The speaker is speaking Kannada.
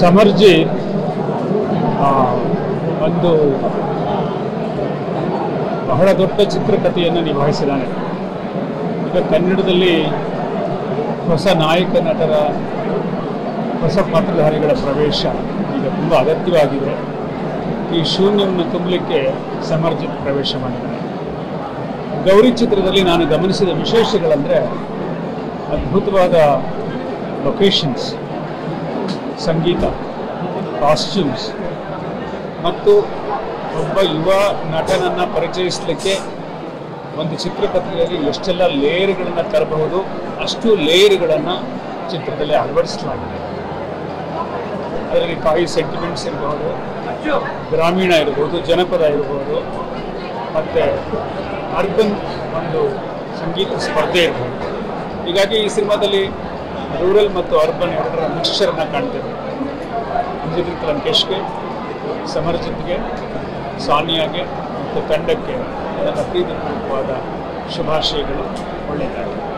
ಸಮರ್ಜಿ ಒಂದು ಬಹಳ ದೊಡ್ಡ ಚಿತ್ರಕಥೆಯನ್ನು ನಿಭಾಯಿಸಿದ್ದಾನೆ. ಈಗ ಕನ್ನಡದಲ್ಲಿ ಹೊಸ ನಾಯಕ, ನಟರ ಹೊಸ ಪಾತ್ರಧಾರಿಗಳ ಪ್ರವೇಶ ಈಗ ತುಂಬ ಅಗತ್ಯವಾಗಿದೆ. ಈ ಶೂನ್ಯವನ್ನು ತುಂಬಲಿಕ್ಕೆ ಸಮರ್ಜಿತ್ ಪ್ರವೇಶ ಮಾಡಿದ್ದಾರೆ ಗೌರಿ ಚಿತ್ರದಲ್ಲಿ ನಾನು ಗಮನಿಸಿದ ವಿಶೇಷಗಳಂದರೆ ಅದ್ಭುತವಾದ ಲೊಕೇಶನ್ಸ್ ಸಂಗೀತ ಕಾಸ್ಟ್ಯೂಮ್ಸ್ ಮತ್ತು ಒಬ್ಬ ಯುವ ನಟನನ್ನು ಪರಿಚಯಿಸಲಿಕ್ಕೆ ಒಂದು ಚಿತ್ರಪತ್ರಿಕೆಯಲ್ಲಿ ಎಷ್ಟೆಲ್ಲ ಲೇಯರ್ಗಳನ್ನು ತರಬಹುದು, ಅಷ್ಟು ಲೇಯರ್ಗಳನ್ನು ಚಿತ್ರದಲ್ಲಿ ಅಳವಡಿಸಲಾಗಿದೆ. ಅದರಲ್ಲಿ ಕಾಯಿ ಸೆಂಟಿಮೆಂಟ್ಸ್ ಇರಬಹುದು ಗ್ರಾಮೀಣ ಇರ್ಬೋದು, ಜನಪದ ಇರ್ಬೋದು, ಮತ್ತು ಅರ್ಬನ್ ಒಂದು ಸಂಗೀತ ಸ್ಪರ್ಧೆ ಇರ್ಬೋದು. ಹೀಗಾಗಿ ಈ ಸಿನಿಮಾದಲ್ಲಿ ರೂರಲ್ ಮತ್ತು ಅರ್ಬನ್ ಎರಡರ ಮಿಕ್ಸ್ಚರನ್ನು ಕಾಣ್ತೇವೆ ಇಂಜಿನಿಯರ್ ಲಂಕೇಶ್ಗೆ, ಸಮರ್ಜಿತ್ಗೆ, ಸಾನಿಯಾಗೆ ಮತ್ತು ತಂಡಕ್ಕೆ ನನ್ನ ಪ್ರೀತಿಪೂರ್ವಕವಾದ ಶುಭಾಶಯಗಳು. ಒಳ್ಳೆಯದಾಗಲಿ